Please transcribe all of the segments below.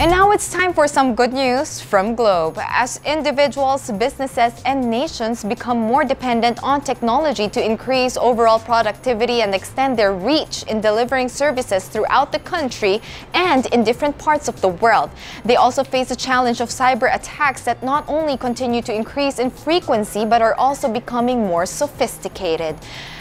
And now it's time for some good news from Globe. As individuals, businesses, and nations become more dependent on technology to increase overall productivity and extend their reach in delivering services throughout the country and in different parts of the world, they also face a challenge of cyber attacks that not only continue to increase in frequency but are also becoming more sophisticated.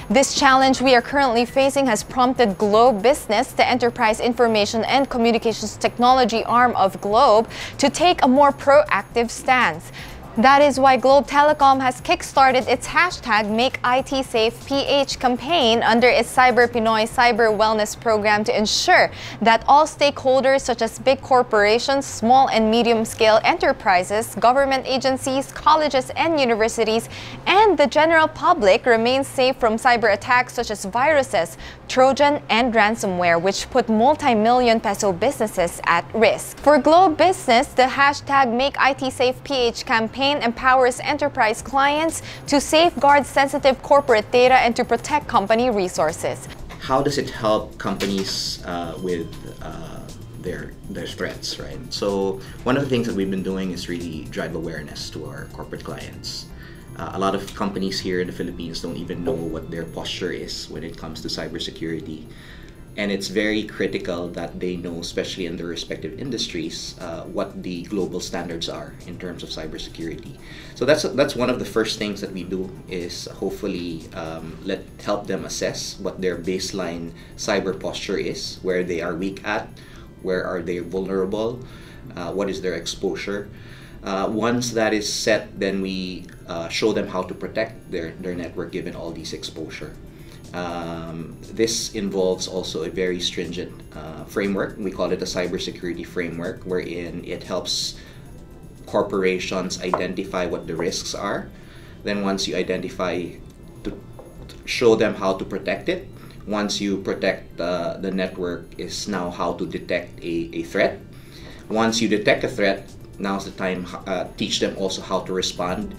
This challenge we are currently facing has prompted Globe Business, the enterprise information and communications technology arm of Globe, to take a more proactive stance. That is why Globe Telecom has kickstarted its hashtag Make IT Safe PH campaign under its Cyber Pinoy Cyber Wellness program to ensure that all stakeholders such as big corporations, small and medium scale enterprises, government agencies, colleges and universities, and the general public remain safe from cyber attacks such as viruses, Trojan, and ransomware, which put multi-million peso businesses at risk. For Globe Business, the hashtag Make IT Safe PH campaign campaign empowers enterprise clients to safeguard sensitive corporate data and to protect company resources. How does it help companies uh, with uh, their their threats, right? So one of the things that we've been doing is really drive awareness to our corporate clients. Uh, a lot of companies here in the Philippines don't even know what their posture is when it comes to cybersecurity and it's very critical that they know, especially in their respective industries, uh, what the global standards are in terms of cybersecurity. So that's that's one of the first things that we do is hopefully um, let help them assess what their baseline cyber posture is, where they are weak at, where are they vulnerable, uh, what is their exposure. Uh, once that is set, then we uh, show them how to protect their, their network given all these exposure. Um, this involves also a very stringent uh, framework. We call it a cybersecurity framework, wherein it helps corporations identify what the risks are. Then, once you identify, to, show them how to protect it. Once you protect uh, the network, is now how to detect a, a threat. Once you detect a threat, now's the time uh, teach them also how to respond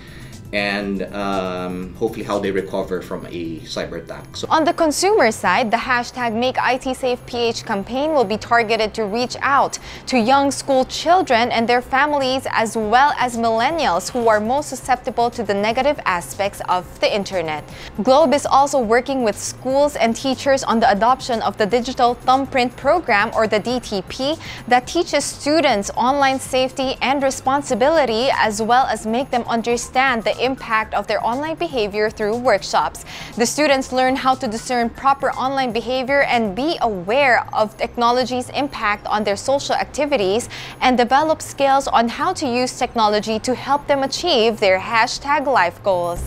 and um, hopefully how they recover from a cyber attack. So On the consumer side, the hashtag Make IT Safe PH campaign will be targeted to reach out to young school children and their families as well as millennials who are most susceptible to the negative aspects of the internet. Globe is also working with schools and teachers on the adoption of the Digital Thumbprint Program or the DTP that teaches students online safety and responsibility as well as make them understand the impact of their online behavior through workshops. The students learn how to discern proper online behavior and be aware of technology's impact on their social activities and develop skills on how to use technology to help them achieve their hashtag life goals.